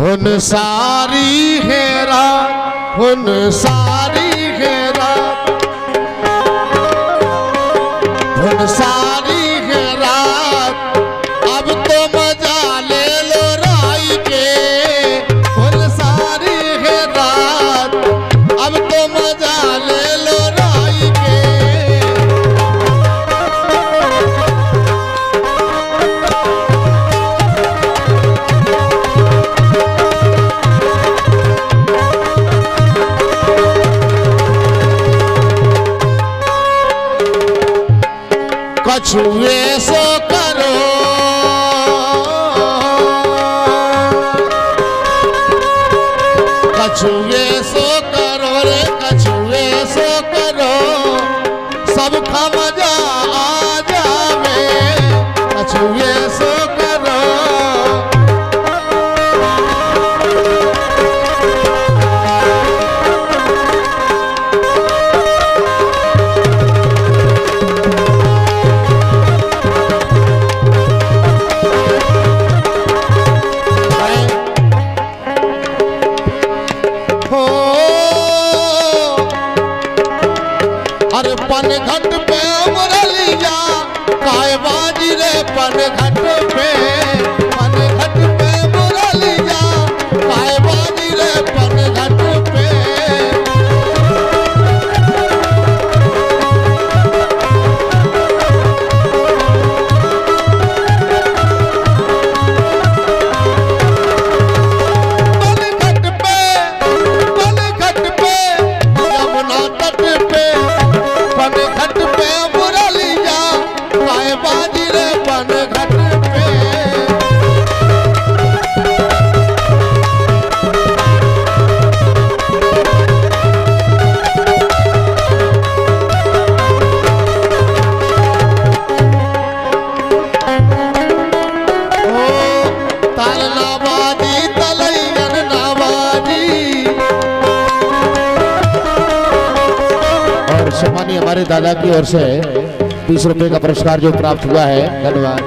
हुन सारी हेरा हुन सारी हेरा। हुन सारी 竹叶青。पन घट पे मुरलिया काय बाजी रे पन घट पे। दादा की ओर से बीस रुपए का पुरस्कार जो प्राप्त हुआ है धन्यवाद।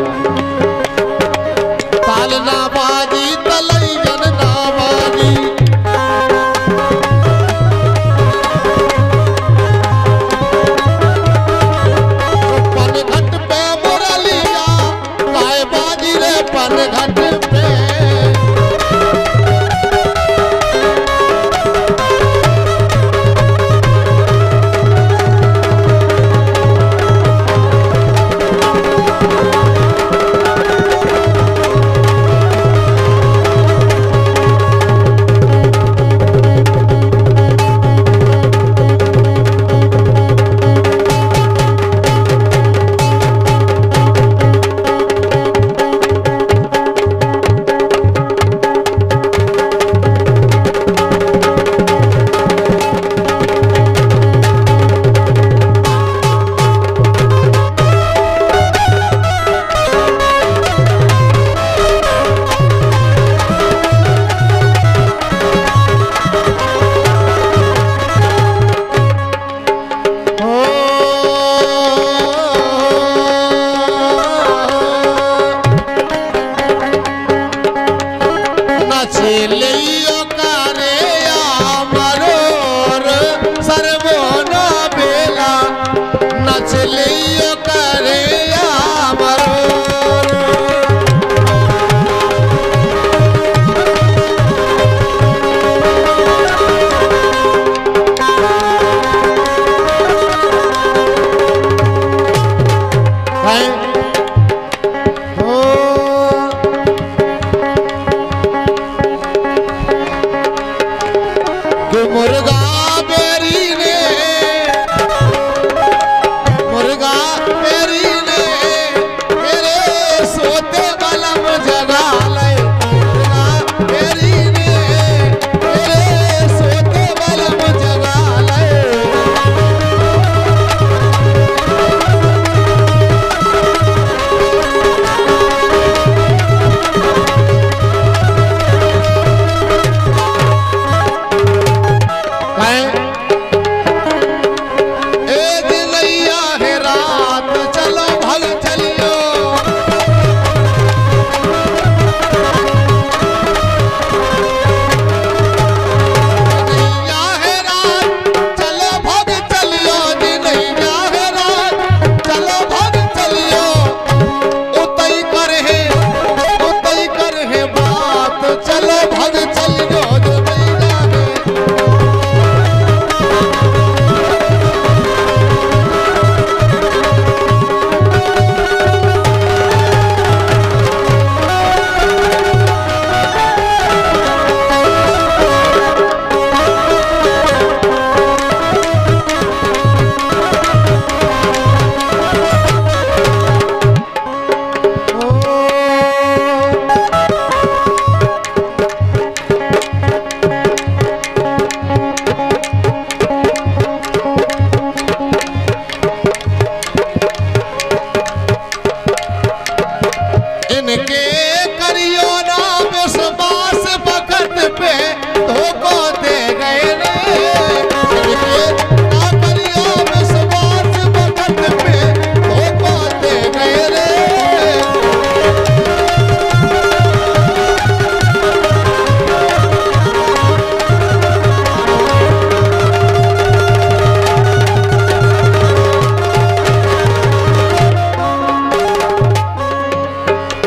முருகா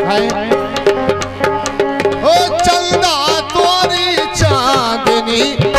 है। ओ चंदा तोरी चांदनी।